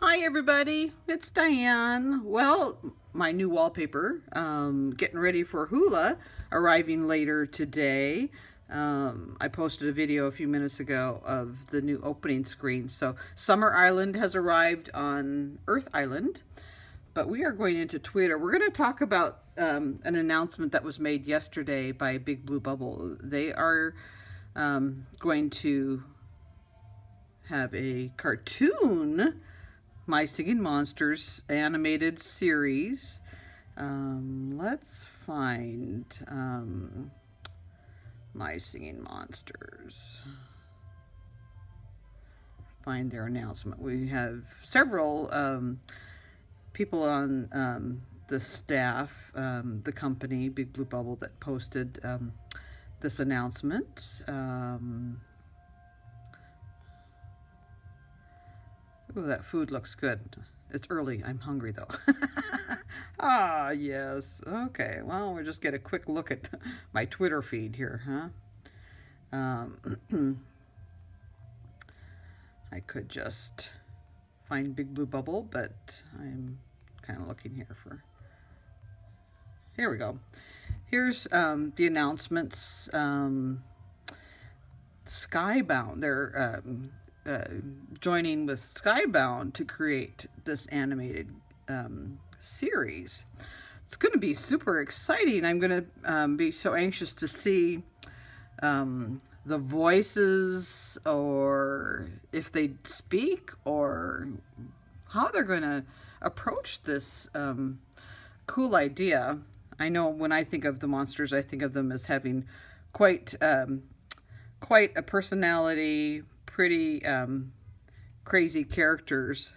Hi everybody, it's Diane. Well, my new wallpaper, um, getting ready for Hoola, arriving later today. Um, I posted a video a few minutes ago of the new opening screen. So Summer Island has arrived on Earth Island, but we are going into Twitter. We're going to talk about um, an announcement that was made yesterday by Big Blue Bubble. They are um, going to have a cartoon my Singing Monsters animated series. Um, let's find um, My Singing Monsters. Find their announcement. We have several um, people on um, the staff, um, the company, Big Blue Bubble, that posted um, this announcement. Um, Ooh, that food looks good. It's early. I'm hungry, though. ah, yes. Okay, well, we'll just get a quick look at my Twitter feed here, huh? Um, I could just find Big Blue Bubble, but I'm kind of looking here for... Here we go. Here's um, the announcements. Um, Skybound, they're um, uh, joining with Skybound to create this animated um, series. It's going to be super exciting. I'm going to um, be so anxious to see um, the voices or if they speak or how they're going to approach this um, cool idea. I know when I think of the monsters, I think of them as having quite um, quite a personality, pretty um, crazy characters.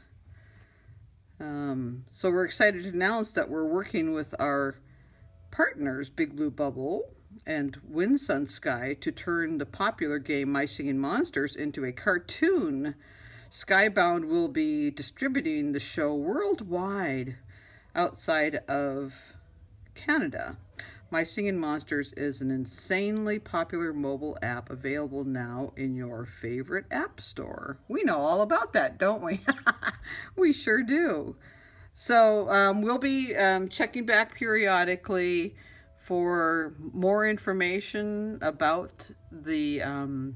Um, so we're excited to announce that we're working with our partners, Big Blue Bubble and Wind Sun Sky, to turn the popular game My Singing Monsters into a cartoon. Skybound will be distributing the show worldwide outside of Canada. My Singing Monsters is an insanely popular mobile app available now in your favorite app store. We know all about that, don't we? we sure do. So um, we'll be um, checking back periodically for more information about the um,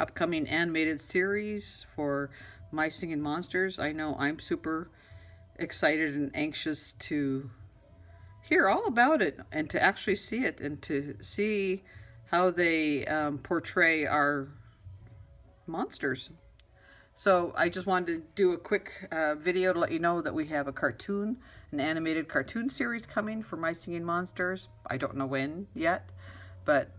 upcoming animated series for My Singing Monsters. I know I'm super excited and anxious to hear all about it and to actually see it and to see how they um, portray our monsters. So I just wanted to do a quick uh, video to let you know that we have a cartoon, an animated cartoon series coming for My Singing Monsters. I don't know when yet, but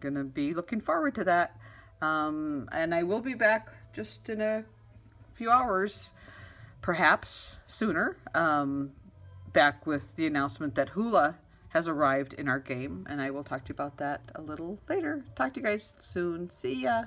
gonna be looking forward to that. Um, and I will be back just in a few hours, perhaps sooner, um, back with the announcement that Hoola has arrived in our game, and I will talk to you about that a little later. Talk to you guys soon. See ya!